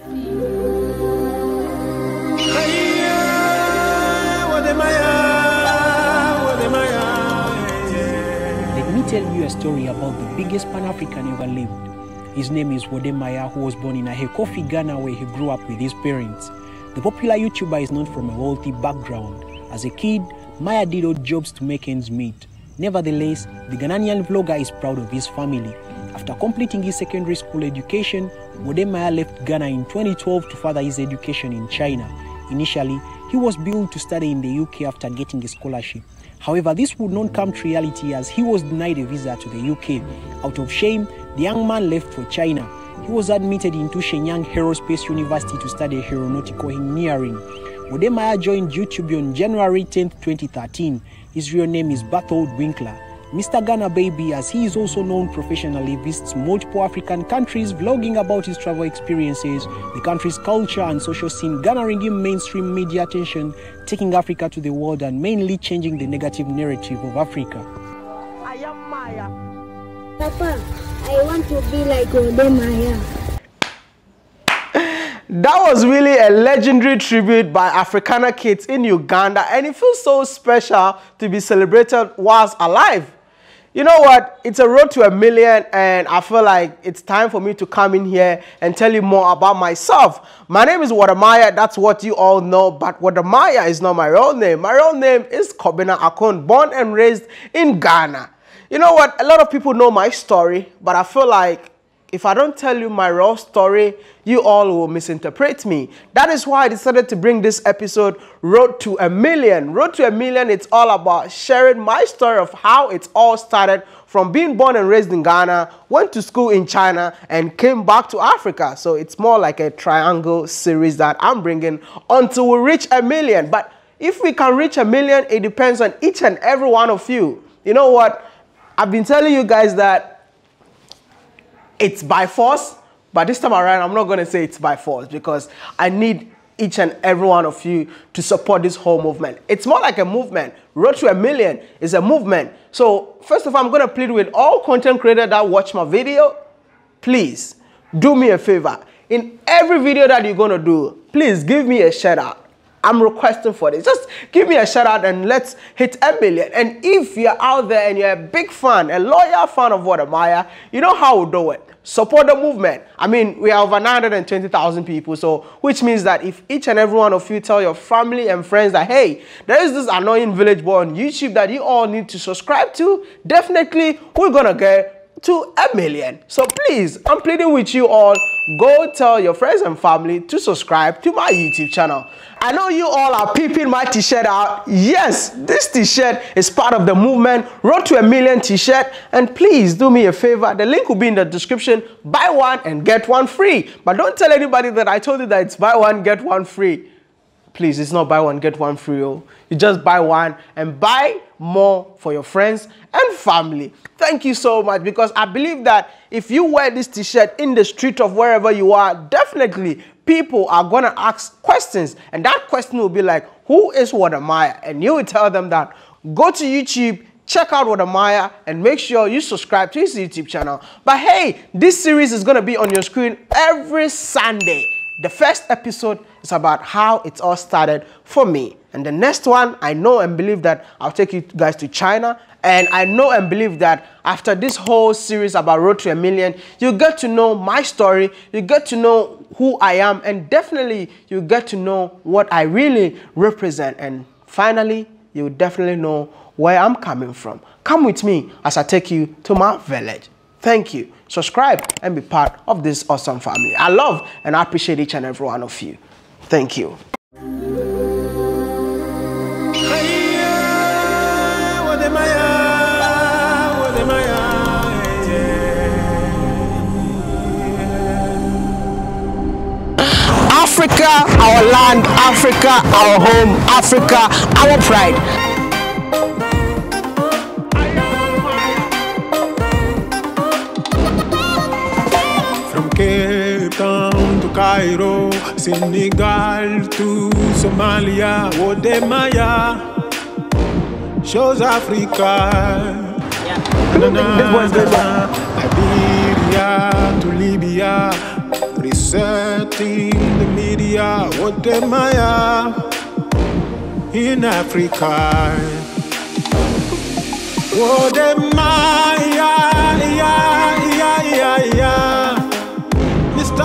Let me tell you a story about the biggest Pan African ever lived. His name is Wode Maya, who was born in Ahekofi, Ghana, where he grew up with his parents. The popular YouTuber is not from a wealthy background. As a kid, Maya did odd jobs to make ends meet. Nevertheless, the Ghanaian vlogger is proud of his family. After completing his secondary school education, Wode Maya left Ghana in 2012 to further his education in China. Initially, he was billed to study in the UK after getting a scholarship. However, this would not come to reality as he was denied a visa to the UK. Out of shame, the young man left for China. He was admitted into Shenyang Aerospace University to study aeronautical engineering. Wode Maya joined YouTube on January 10, 2013. His real name is Berthold Winkler. Mr. Ghana Baby, as he is also known professionally, visits multiple African countries, vlogging about his travel experiences, the country's culture and social scene, garnering him mainstream media attention, taking Africa to the world, and mainly changing the negative narrative of Africa. I am Maya. Papa, I want to be like Wode Maya. That was really a legendary tribute by Africana kids in Uganda, and it feels so special to be celebrated whilst alive. You know what? It's a road to a million, and I feel like it's time for me to come in here and tell you more about myself. My name is Wode Maya, that's what you all know, but Wode Maya is not my real name. My real name is Kobina Ackon, born and raised in Ghana. You know what? A lot of people know my story, but I feel like if I don't tell you my raw story, you all will misinterpret me. That is why I decided to bring this episode, Road to a Million. Road to a Million, it's all about sharing my story of how it all started from being born and raised in Ghana, went to school in China, and came back to Africa. So it's more like a triangle series that I'm bringing until we reach a million. But if we can reach a million, it depends on each and every one of you. You know what? I've been telling you guys that it's by force, but this time around, I'm not going to say it's by force because I need each and every one of you to support this whole movement. It's more like a movement. Road to a Million is a movement. So, first of all, I'm going to plead with all content creators that watch my video, please do me a favor. In every video that you're going to do, please give me a shout out. I'm requesting for this. Just give me a shout out and let's hit a million. And if you're out there and you're a big fan, a loyal fan of Wode Maya, you know how we do it. Support the movement. I mean, we are over 920,000 people, so which means that if each and every one of you tell your family and friends that, hey, there is this annoying village boy on YouTube that you all need to subscribe to, definitely we're gonna get to a million. So please, I'm pleading with you all, go tell your friends and family to subscribe to my YouTube channel. I know you all are peeping my t-shirt out. Yes, this t-shirt is part of the movement, Road to a Million t-shirt. And please do me a favor, the link will be in the description. Buy one and get one free. But don't tell anybody that I told you that it's buy one, get one free. Please, it's not buy one, get one free. Oh. You just buy one and buy more for your friends and family. Thank you so much because I believe that if you wear this t-shirt in the street of wherever you are, definitely people are going to ask questions. And that question will be like, who is Wode Maya? And you will tell them that go to YouTube, check out Wode Maya and make sure you subscribe to his YouTube channel. But hey, this series is going to be on your screen every Sunday. The first episode is about how it all started for me. And the next one, I know and believe that I'll take you guys to China. And I know and believe that after this whole series about Road to a Million, you get to know my story, you get to know who I am, and definitely you get to know what I really represent. And finally, you definitely know where I'm coming from. Come with me as I take you to my village. Thank you. Subscribe and be part of this awesome family. I love and I appreciate each and every one of you. Thank you. Africa, our land, Africa, our home, Africa, our pride. Cape Town to Cairo, Senegal to Somalia, Wode Maya shows Africa. Na, na, na, na. Liberia to Libya, setting the media, what am in Africa? What am yeah, yeah, yeah, yeah.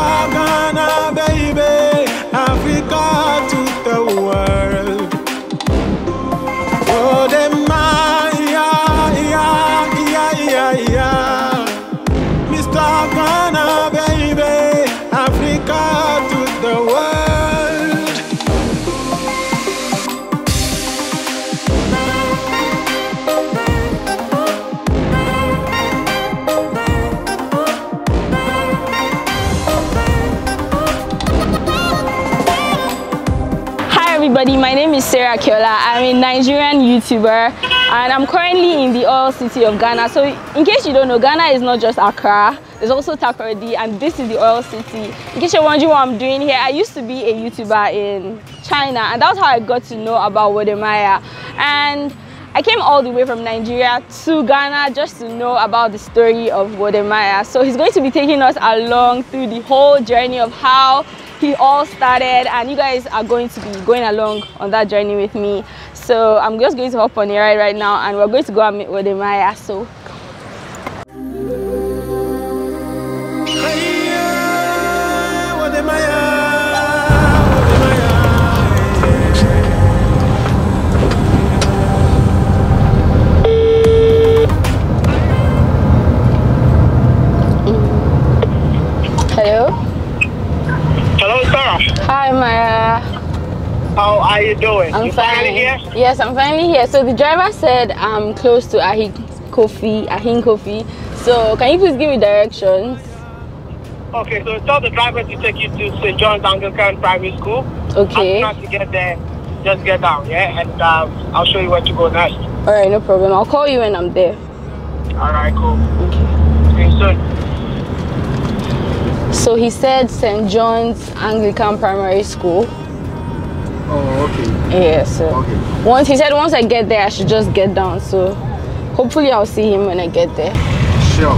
Mr. everybody, my name is Sarah Kyola. I'm a Nigerian YouTuber and I'm currently in the oil city of Ghana. So in case you don't know, Ghana is not just Accra, there's also Takoradi and this is the oil city. In case you're wondering what I'm doing here, I used to be a YouTuber in China and that's how I got to know about Wodemaya. And I came all the way from Nigeria to Ghana just to know about the story of Wodemaya. So he's going to be taking us along through the whole journey of how he all started and you guys are going to be going along on that journey with me. So I'm just going to hop on the ride right now and we're going to go and meet Wodemaya. So you doing? I'm you finally here? Yes, I'm finally here. So the driver said I'm close to Ahin Kofi, Ahin Kofi. So can you please give me directions? Okay, so tell the driver to take you to St. John's Anglican Primary School. Okay. As soon as you get there, just get down, yeah? And um, I'll show you where to go next. All right, no problem. I'll call you when I'm there. All right, cool. Okay. See you soon. So he said St. John's Anglican Primary School. Okay. Yeah, so Okay. once he said once I get there I should just get down. So hopefully I'll see him when I get there. Sure.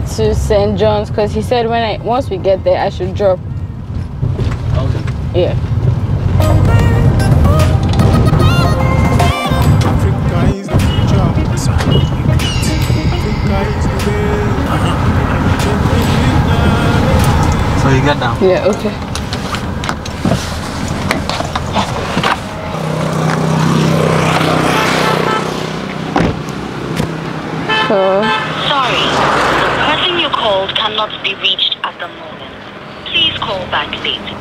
Know get to St. John's because he said when I once we get there I should drop. Okay. Yeah. Africa is the future. Africa is the way. So you get down. Yeah. Okay. So Sorry, the person you called cannot be reached at the moment. Please call back later.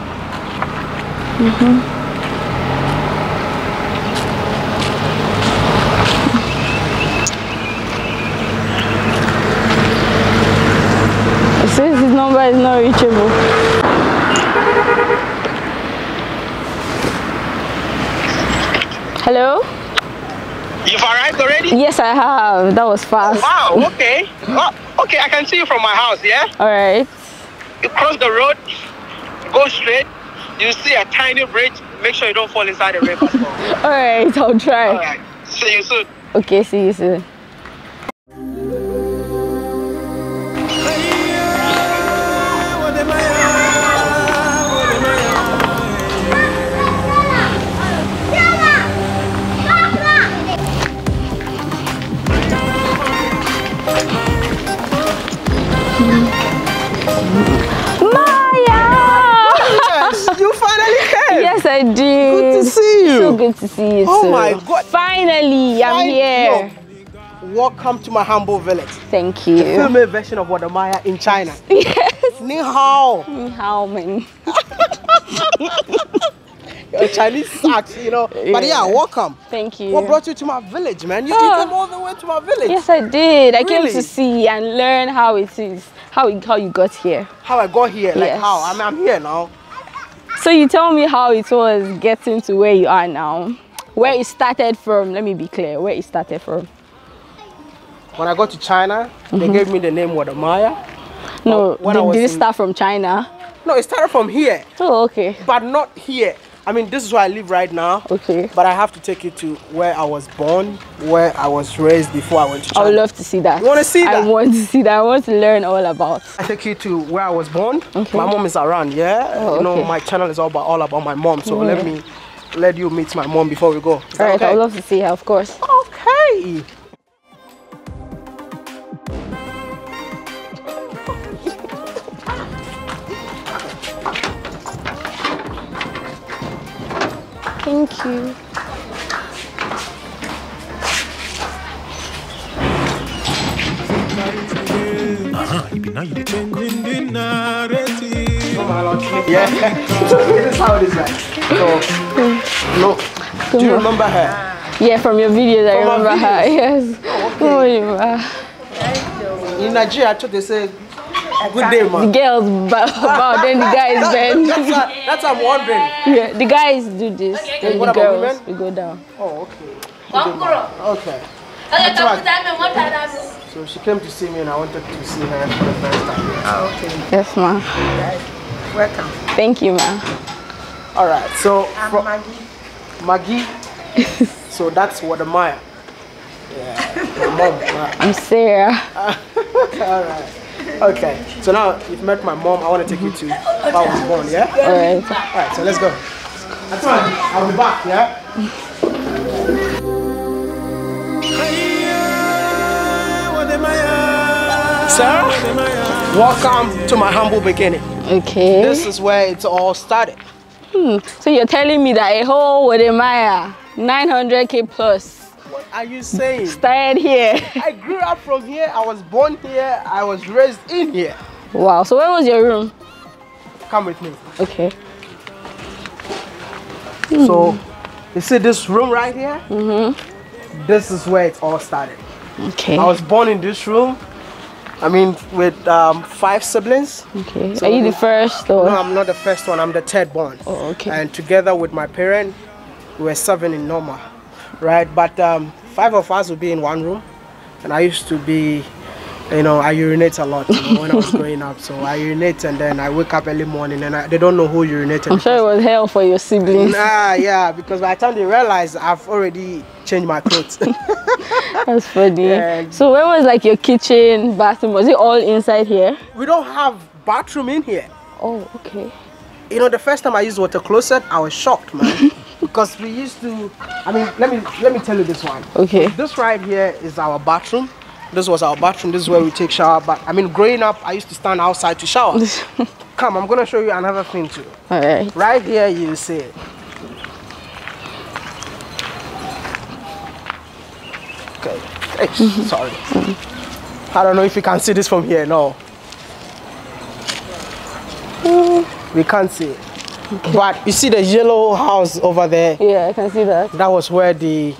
it says his number is not reachable. Hello? You've arrived already? Yes, I have. That was fast. Oh, wow, okay. Well, okay, I can see you from my house, yeah? All right. You cross the road, go straight, you see a tiny bridge. Make sure you don't fall inside the river. All right. I'll try. All right. See you soon. Okay. See you soon. You finally came. yes, I did. Good to see you. So good to see you Oh too. my God. Finally, I'm Fine, here. yo, Welcome to my humble village. Thank you. Female version of Wode Maya in China. yes. Ni hao. Ni hao, man. A Chinese sucks, you know. But yeah, welcome. Thank you. What brought you to my village, man? You, you Oh. came all the way to my village. Yes, I did. I came to see and learn how it is, how you- how you got here. How I got here? Like Yes. how? I mean, I'm here now. So you tell me how it was getting to where you are now. Where it started from. Let me be clear. Where it started from. When I got to China, Mm-hmm. they gave me the name Wode Maya. No, when I did, was did it start from China? No, it started from here, Oh, okay. but not here. I mean, this is where I live right now. Okay. But I have to take you to where I was born, where I was raised before I went to I would love to see that. You wanna see that? I want to see that. I want to learn all about. I take you to where I was born. Okay. My mom is around, yeah. Oh, you know, my channel is all about all about my mom. So let me let you meet my mom before we go. All okay? I would love to see her, of course. Okay. Thank you. Changing the narrative. Yeah. this is how it is like. So, no. Do you remember her? Yeah, from your videos, I From our remember her. Yes. Oh, are. In Nigeria, I thought they say, good day, The girls bow, bow then the guys That- bend. That's, what- that's what I'm wondering. Yeah, the guys do this. Then what the about girls, women? we go down. Oh, okay. Okay. That's why- So she came to see me and I wanted to see her for the first time. Yes, ma'am. Welcome. Thank you, ma'am. All right. So from Maggie. so that's what the Maya. Yeah. My mom. right. I'm Sarah. All right. Okay. So now you've met my mom. I want to take you to how I was born. Yeah. All right. All right. So let's go. That's fine. I'll be back. Yeah. Sir, welcome to my humble beginning. Okay. This is where it all started. Hmm. So you're telling me that a whole Wode Maya 900k plus What are you saying? started here? I grew up from here. I was born here. I was raised in here. Wow. So where was your room? Come with me. Okay. So, you see this room right here? Mm-hmm. This is where it all started. Okay. I was born in this room. I mean, with um, five siblings. Okay. Are you the first or? No, I'm not the first one. I'm the third born. Oh, okay. And together with my parent, we were seven in Norma, right? But um, five of us would be in one room, and I used to be, you know, I urinate a lot you know, when I was growing up. So I urinate, and then I wake up early morning, and I, they don't know who urinated. I'm sure it was hell for your siblings. Nah, yeah, because by the time they realize I've already changed my clothes. That's funny. Yeah. So where was like your kitchen, bathroom? Was it all inside here? we don't have bathroom in here. Oh, okay. You know, the first time I used water closet, I was shocked, man, because we used to. I mean, let me let me tell you this one. Okay. This right here is our bathroom. This was our bathroom. This is where we take shower. But I mean, growing up, I used to stand outside to shower. Come, I'm gonna show you another thing too. All right. Right here, you see it. Okay. Hey, sorry. I don't know if you can see this from here. No. Mm. We can't see it. But you see the yellow house over there? Yeah, I can see that. That was where the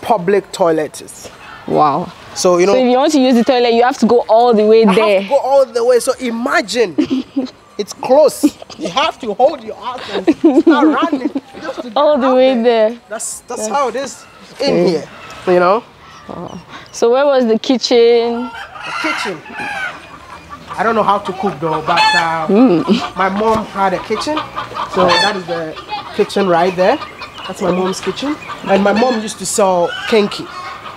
public toilet is. Wow. So you know, So if you want to use the toilet, you have to go all the way I have there. to go all the way. So imagine, it's close. You have to hold your ass and start running just to All the way there. there. That's that's how it is in here. You know, oh. So where was the kitchen? the kitchen. I don't know how to cook though, but uh, my mom had a kitchen. So that is the kitchen right there. That's my mom's kitchen. And my mom used to sell kenke.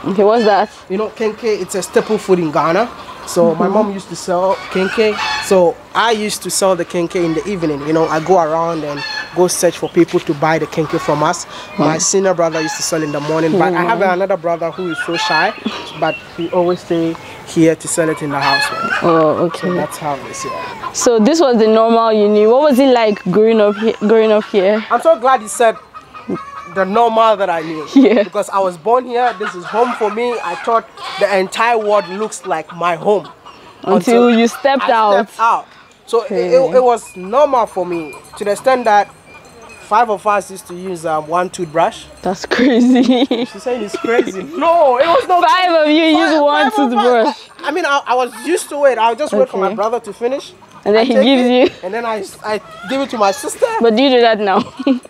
Okay, what's that? You know, kenke, it's a staple food in Ghana. So my mom used to sell kenke. So I used to sell the kenke in the evening. You know, I go around and go search for people to buy the kenke from us. My senior brother used to sell in the morning, but I have another brother who is so shy, but he always stay here to sell it in the house. man. Oh, okay. That's how it is here. So this was the normal you knew. What was it like growing up here? Growing up here? I'm so glad you said the normal that I knew. Yeah. Because I was born here. This is home for me. I thought the entire world looks like my home. Until you stepped I out. stepped out. So it- Okay. it, it was normal for me to the extent that five of us used to use um, one toothbrush. That's crazy. She's saying it's crazy. no, it was not. Five of you use one five of us. toothbrush. I mean, I, I was used to it. I'll just wait for my brother to finish. And then I he gives it, you. And then I, I give it to my sister. But do you do that now?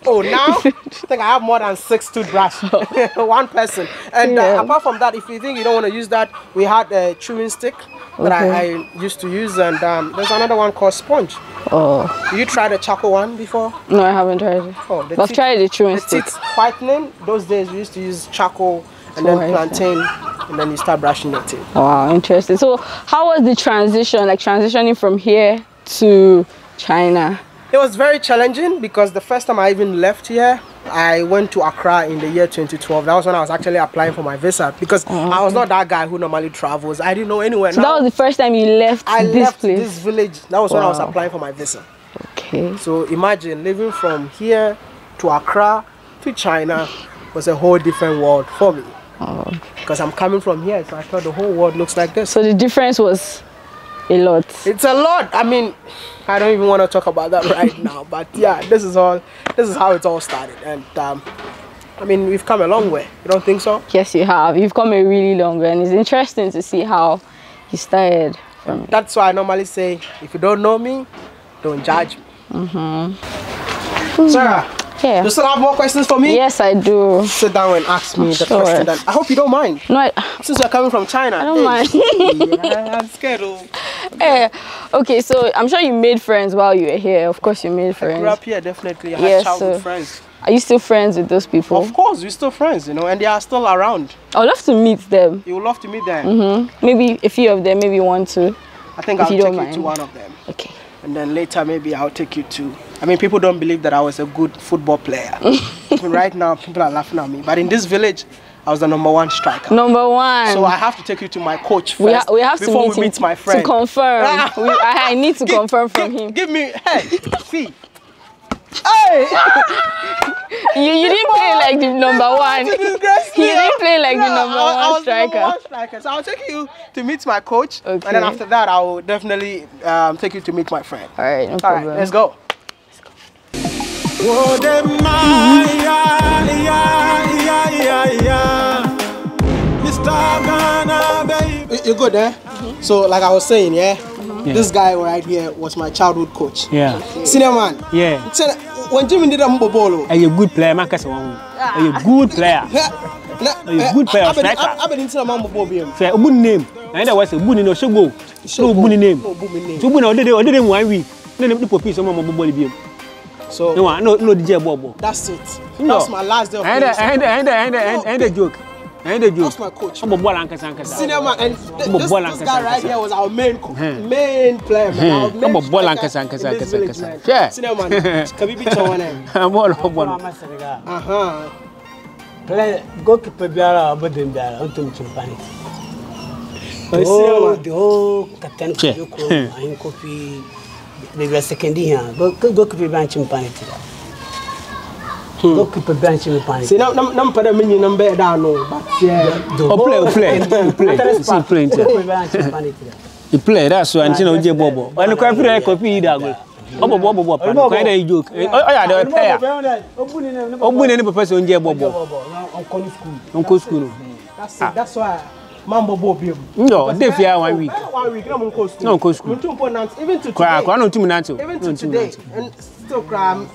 Oh, now I think I have more than six toothbrushes. One person. And Yeah. uh, apart from that, if you think you don't want to use that, we had a chewing stick that I, I used to use, and um, there's another one called sponge. oh, You tried the charcoal one before? no, I haven't tried it. Oh, the But I've teeth- tried the chewing The stick. teeth whitening. Those days we used to use charcoal and For then whitening. plantain, and then you start brushing your teeth. Wow, interesting. So, how was the transition, like transitioning from here to China? It was very challenging because the first time I even left here, I went to Accra in the year 2012. That was when I was actually applying for my visa because oh, I was not that guy who normally travels. I didn't know anywhere. So, Now, that was the first time you left I this left place? this village. That was when I was applying for my visa. Okay. So imagine living from here to Accra to China was a whole different world for me. Because I'm coming from here, so I thought the whole world looks like this. So, the difference was a lot. It's a lot. I mean, I don't even want to talk about that right now. But yeah, this is all. This is how it all started, and um, I mean, we've come a long way. You don't think so? Yes, you have. You've come a really long way, and it's interesting to see how you started from. That's why I normally say, if you don't know me, don't judge me. Mm-hmm. Sarah, Yeah. you still have more questions for me? Yes, I do. Sit down and ask me the Sure. question. Then I hope you don't mind. No, I, Since you're coming from China. I don't mind. yeah, I'm scared. Oh. Eh, okay, so I'm sure you made friends while you were here. Of course, you made friends. I Grew up here, definitely. I had Yes, childhood friends. Are you still friends with those people? Of course, we're still friends, you know, and they are still around. I'd love to meet them. You would love to meet them. Mhm. Maybe a few of them, maybe one, two. I think If I'll you take you to one of them. Okay. And then later, maybe I'll take you to. I mean, people don't believe that I was a good football player. Right now, people are laughing at me. But in this village, I was the number one striker. Number one. So I have to take you to my coach first we, ha- we have to before meet we him meet my friend. to confirm. Ah. we, I, I need to Give- confirm from give- him. Give me, hey, fee. Hey! You, you didn't play like the number one. To You didn't play like the number I- one the number striker. one striker. So I'll take you to meet my coach, and then after that, I will definitely um, take you to meet my friend. All right, no All problem. right, let's go. Oh, them my, yeah, yeah, yeah, yeah, yeah. Mr. Ghana, baby. You- You good, eh? So, like I was saying, yeah, this guy right here was my childhood coach. Yeah. Senior man. Yeah. Say, when Jimmy did a mbobolo, Are you a good player? Man, kasa wahu. Are you a good player? na you good player, striker. I've been into the man mbobo Say, obu name. Na ida wase obu ni no shogo. So obu ni name. No, boom, name. So obu na odede odede mu one week. Na dem po piece So No one no no DJ bobo. that's it. No. That's my last day of I playing had soccer. I had I had I had I had a joke. I had a joke. That's my coach. Obo ball ankasa ankasa. Senior man, and th- Obo this, ball this ankasa, guy right ankasa. here was our main co- Hmm. main player, man. Our Hmm. main Obo ball striker ankasa, ankasa, in this ankasa, village, ankasa. man. Yeah. Senior man, Kabibi Chawane. Ball ball. Uh huh. Play goalkeeper biara abodin biara untum chimpani. The Senior whole, man. the whole captain Che. Kujoko, Ayin Kofi, they were second here. Go- go- Goalkeeper biara chimpani tira. Goalkeeper biara chimpani. See, now, now, now, put mini number down, no, but yeah. The Oh, play, whole- oh, play, oh, play. After this You see, part, play, Goalkeeper biara chimpani tira. You play that's why until you bobo. And ko afire ko pi da go. Obo bobo bobo pa. Ko da joke. Oh yeah, the player. Obu ni papa so nje bobo. On school. Onko school. That's it. That's why. Mambo Bobium. No, dey fear one week. One week, no, I'm school. No, go school. Muntum Ponant, Even to Kwa today. kwa no tumi nanto. Even to today. And still cry.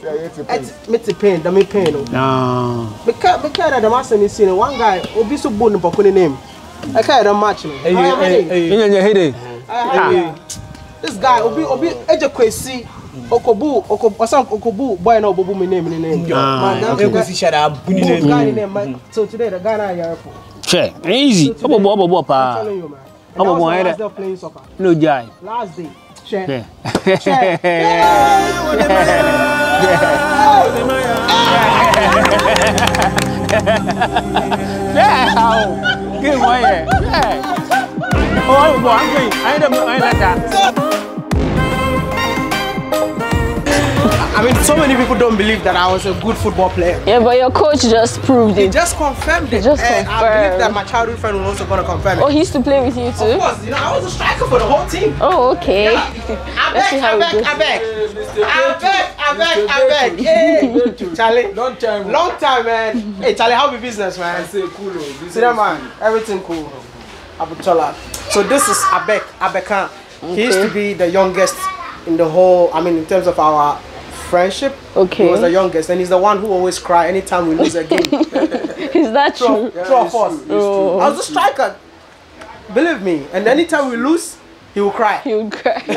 It's me to pain, the me pain. oh. Ah. Because because the master is seeing one guy, Obi so bone for name. I can't match him. Hey, hey, hey. Enya nya hede. Ah. This guy, Obi, Obi, Eje Kwesi, Okobu, Okobu, Osan Okobu, boy, no, Bobu, my name, my name. Ah, Man, Ego that si shara buni guy, ne. guy name, man. So today, the guy now here for. Che, easy. Obo bobo bobo I'm pa. telling you, man. And Obo that was boy, my eh, last day of playing soccer. No jai. Last day. Share. Yeah. Yeah. how? Give one yeah. Yeah. Oh, boy, I'm going. I ain't I ain't like that. I mean, so many people don't believe that I was a good football player. Yeah, but your coach just proved He it. just confirmed it. Just and I believe that my childhood friend was also going to confirm it. Oh, he used to play with you too? Of too? course, you know, I was a striker for the whole team. Oh, okay. I Let's see beg, how I it beg, goes. I beg. I beg, I beg, I beg. Hey, Charlie. Long time. Oh. Long time, man. Hey, Charlie, how be business, man? I say cool. oh, business See that, man, everything cool. Abutola. So this is Abek, Abeka. He used to be the youngest in the whole, I mean, in terms of our friendship. Okay. He was the youngest, and he's the one who always cry anytime we lose a game. Is that true? true? of- two of us. Oh. I was the striker. Believe me. And anytime we lose, he will cry. He will cry.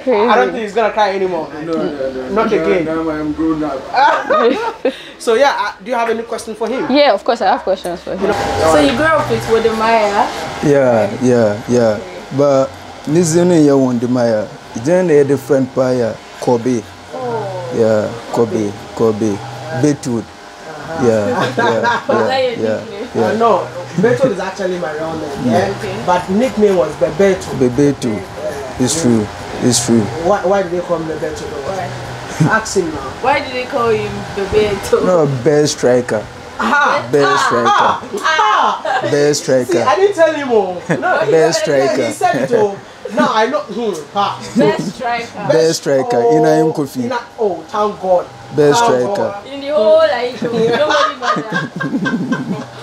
I don't think he's gonna cry anymore. No, no, no. Not now, again. Now I'm grown up. So yeah, uh, do you have any question for him? Yeah, of course, I have questions for him. So you grew up with Wodemaya? Yeah, yeah, yeah. But this is only one the Maya. Then a different pie, Kobe. Yeah, Kobe, Kobe. Beetroot. Yeah, yeah, that your yeah, yeah. Uh, no, Beto is actually my real name. Yeah? But nickname was Bebeto. Bebeto. It's true. It's true. Why, why did they call me Bebeto though? Ask him now. Why did they call him Bebeto? No, best striker. Aha! Best striker. Ah! Best striker. See, I didn't tell him. Oh. No, Best striker. He said it. Oh. Now I know. Hmm. Ha. Best striker. Best striker. Ina Oh, Kofi. Ina- Oh, thank God. Best Thank striker. God. In the whole like nobody matter.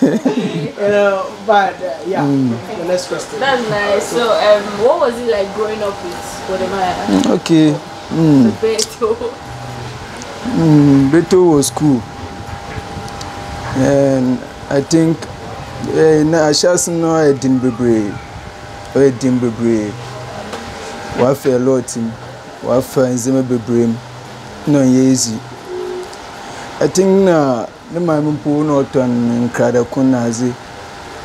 You know, but uh, yeah. The next question. That's nice. So um, what was it like growing up with Wodemaya? Okay. Mm. Bebeto. Mm, Beto was cool. And I think eh, na ahyɛse no ayɛ den bebree ɔyɛ den bebree. Wafa ɛlɔɔte mu wafa bebree mu na ɔnyɛ easy. I think na ne maame mpo na ɔtɔn nkradako na adze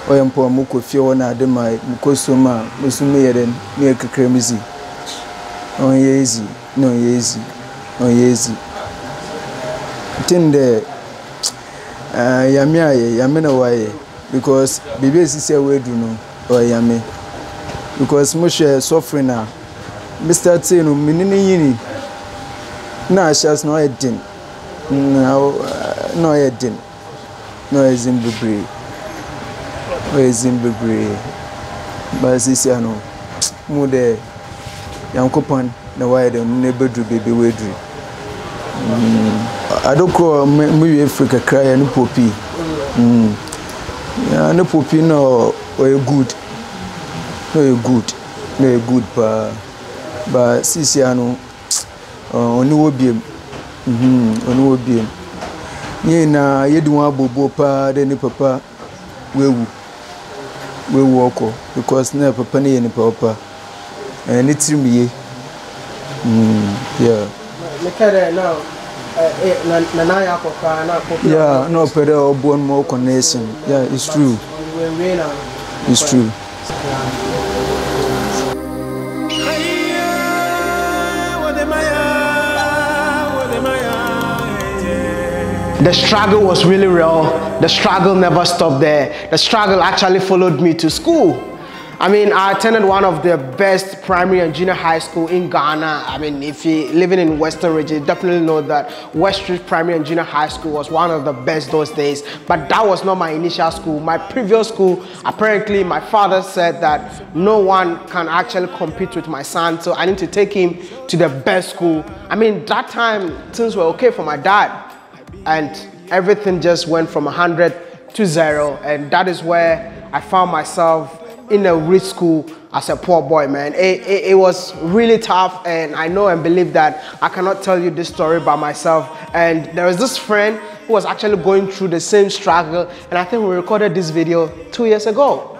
ɔyɛ mpo a mokɔ fie hɔ na ade ma mokɔ som a mosom meyɛ dɛn meyɛ kakra mu zi ɔnyɛ easy na ɔnyɛ easy ɔnyɛ easy. Tin dɛ uh, yame ayɛ yame na wayɛ because biribi a ɛsisi a wɔadu no ɔyɛ yame. Because mohwɛ suffering a mr tee no mene ne yini na ahyɛ na ɔyɛ den na na ɔyɛ den na ɔyɛ zin bebree ɔyɛ zin bebree ba sisi ano mu dɛ nyankopɔn na wayɛ dɛ no na ɛbɛduru baabi a wɔaduru adokoro mewie firi kakra yɛ ne popi ne popi na ɔyɛ good na ɔyɛ good na ɔyɛ good paa ba sisia no ɔ- ɔne wɔ biem Mhm, ɔne wɔ biem yɛn nyinaa yɛde wɔn abɔbɔ paa dɛ ne papa wewu wewu ɔkɔ because na papa no yɛ nipa ɔpa ɛɛ ne tirim yie Mm, yeah. Meka dɛ now. eh, na na yɛ akɔkora na akɔkora. Yeah, no, but uh, born more connection. Yeah, it's true. Wɛnwɛn na. It's true. The struggle was really real. The struggle never stopped there. The struggle actually followed me to school. I mean, I attended one of the best primary and junior high school in Ghana. I mean, if you're living in Western region, you definitely know that West Street Primary and Junior High School was one of the best those days. But that was not my initial school. My previous school, apparently, my father said that no one can actually compete with my son, so I need to take him to the best school. I mean, that time things were okay for my dad and everything just went from 100 to zero. And that is where i found myself in a rich school as a poor boy man. It, it, it was really tough and i know and believe that i cannot tell you this story by myself. And there was this friend who was actually going through the same struggle and i think we recorded this video two years ago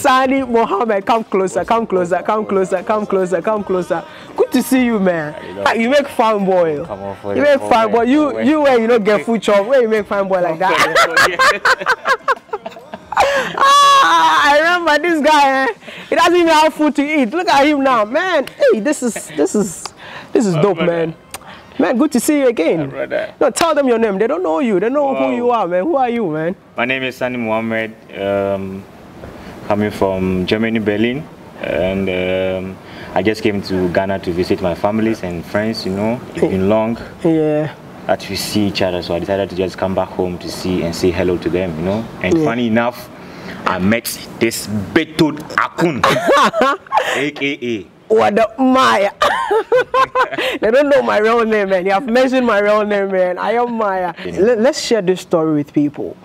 Sani Mohammed, come closer, come closer, come closer, come closer, come closer. Good to see you, man. Ah, You make fine boy. Come on, You make fine boy. You you where you don't get food chop. Where you make fine boy like that? ah, I remember this guy. Eh? He doesn't even have food to eat. Look at him now, man. Hey, this is this is this is dope, man. Man, good to see you again. brother. No, tell them your name. They don't know you. They know Wow. who you are, man. Who are you, man? My name is Sani Muhammad. um, coming from Germany, Berlin, and um, I just came to Ghana to visit my families and friends. You know, it's been long Yeah. that we see each other, so I decided to just come back home to see and say hello to them. You know, and Yeah. funny enough, I met this Betud Akun, aka What the Maya? they don't know my real name, man. You have mentioned my real name, man. I am Maya. Let, let's share this story with people.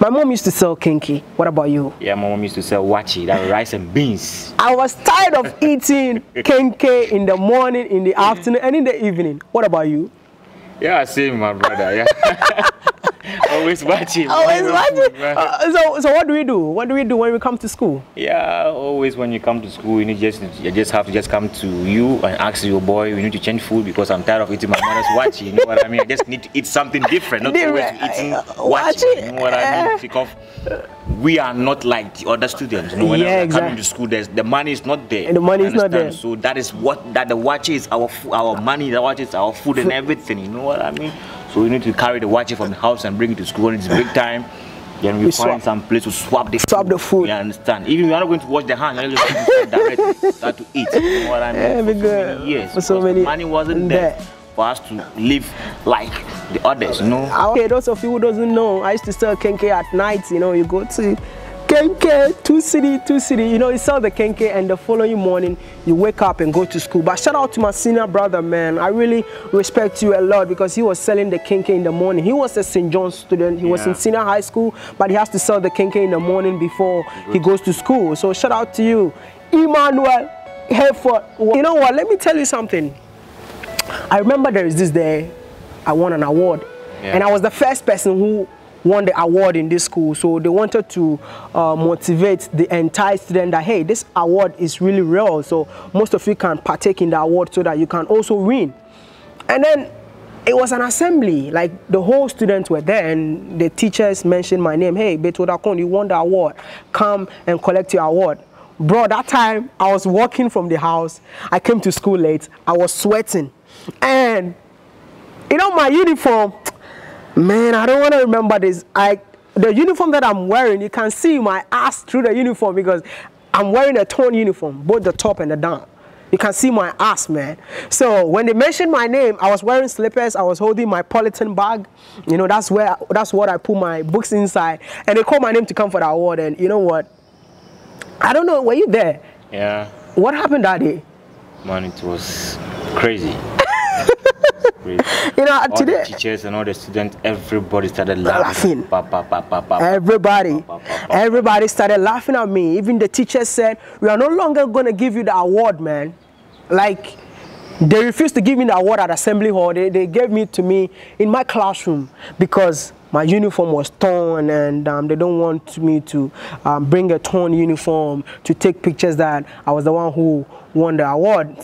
My mom used to sell kinky. What about you? Yeah, my mom used to sell wachi, that rice and beans. I was tired of eating kinky in the morning, in the afternoon, and in the evening. What about you? Yeah, same, my brother. Yeah. always watching. Always watching. Uh, uh, so, so what do we do? What do we do when we come to school? Yeah, always when you come to school, you need just you just have to just come to you and ask your boy, we need to change food because I'm tired of eating my mother's watching. You know what I mean? I just need to eat something different, not always eating uh, watching. You know what I mean? Uh. Because we are not like the other students. You know, when Yeah, we're exactly. coming to school, there's the money is not there. And the money is not there. So that is what that the watch is our our money. The watch is our food and everything. You know what I mean? So we need to carry the watch from the house and bring it to school when it's break time. Then we, We find swap. some place to swap the Swap the food. You understand? Even we are not going to wash the hand, you're just going to start start to eat. You know what I mean? Yeah, For be so good. many years. For so many- money wasn't there. there for us to live like the others. You know? Okay, those of you who doesn't know, I used to sell kenke at night. You know, you go to kenke, two city, two city. You know, you sell the kenke, and the following morning you wake up and go to school. But shout out to my senior brother, man. I really respect you a lot because he was selling the kenke in the morning. He was a St. John's student. He was in senior high school, but he has to sell the kenke in the morning before he goes to school. So shout out to you, Emmanuel Hereford. You know what? Let me tell you something. I remember there is this day I won an award, Yeah. and I was the first person who won the award in this school. So they wanted to uh, motivate the entire student that hey, this award is really real. So most of you can partake in the award so that you can also win. And then it was an assembly, like the whole students were there, and the teachers mentioned my name. Hey, Beto Dakon, you won the award. Come and collect your award. Bro, that time I was walking from the house. I came to school late. I was sweating. And you know my uniform, man, I don't want to remember this. I the uniform that I'm wearing, you can see my ass through the uniform because I'm wearing a torn uniform, both the top and the down. You can see my ass, man. So when they mentioned my name, I was wearing slippers. I was holding my polythene bag. You know, that's where that's what I put my books inside. And they called my name to come for the award. And you know what? I don't know. Were you there? Yeah, What happened that day? man, it was crazy. You know, All today the teachers and all the students, everybody started laughing. Laughing. Everybody, everybody started laughing at me. Even the teachers said, "We are no longer going to give you the award, man." Like, they refused to give me the award at assembly hall. They, they gave me to me in my classroom because my uniform was torn, and um, they don't want me to um, bring a torn uniform to take pictures that I was the one who won the award.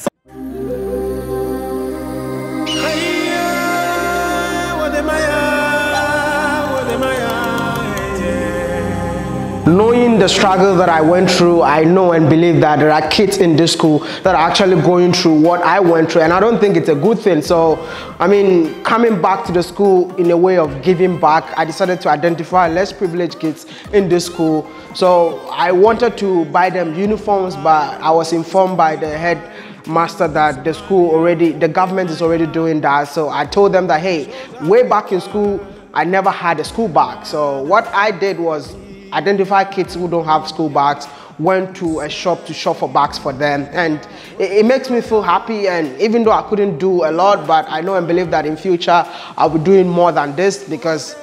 Knowing the struggle that I went through, I know and believe that there are kids in this school that are actually going through what I went through, and I don't think it's a good thing. So, I mean, coming back to the school in a way of giving back, I decided to identify less privileged kids in this school. So, I wanted to buy them uniforms, but I was informed by the head master that the school already, the government is already doing that. So, I told them that, hey, way back in school, I never had a school bag. So, what I did was identify kids who don't have school bags went to a shop to shop for bags for them. And it, it makes me feel happy. And even though i couldn't do a lot but i know and believe that in future i'll be doing more than this because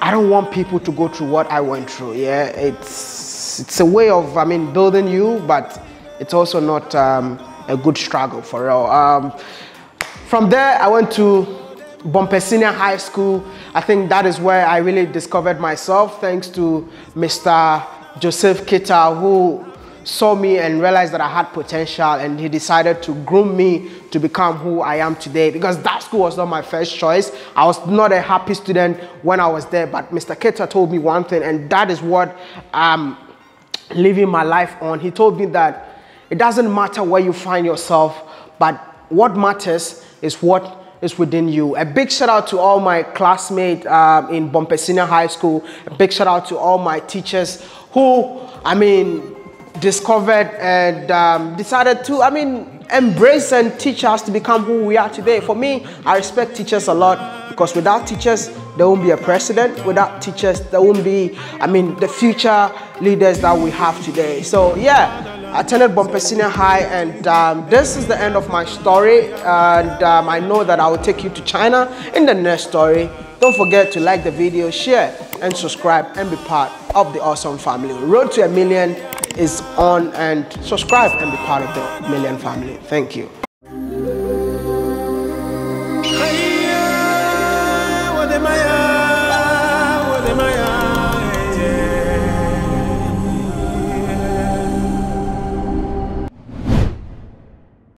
i don't want people to go through what i went through. Yeah it's it's a way of i mean building you but it's also not um, a good struggle for real. Um, from there i went to Bompe Senior High School. I think that is where I really discovered myself thanks to Mr. Joseph Kita who saw me and realized that I had potential and he decided to groom me to become who I am today because that school was not my first choice. I was not a happy student when I was there but Mr. Kita told me one thing and that is what I'm living my life on. He told me that it doesn't matter where you find yourself but what matters is what is within you. A big shout out to all my classmates um, in Bompe Senior High School. A big shout out to all my teachers who, I mean, discovered and um, decided to, I mean, embrace and teach us to become who we are today. For me, I respect teachers a lot because without teachers, there won't be a president. Without teachers, there won't be, I mean, the future leaders that we have today. So, yeah, attended Bompe Senior High, and um, this is the end of my story. And um, I know that I will take you to China in the next story. Don't forget to like the video, share, and subscribe, and be part of the awesome family. Road to a Million is on, and subscribe and be part of the Million family. Thank you.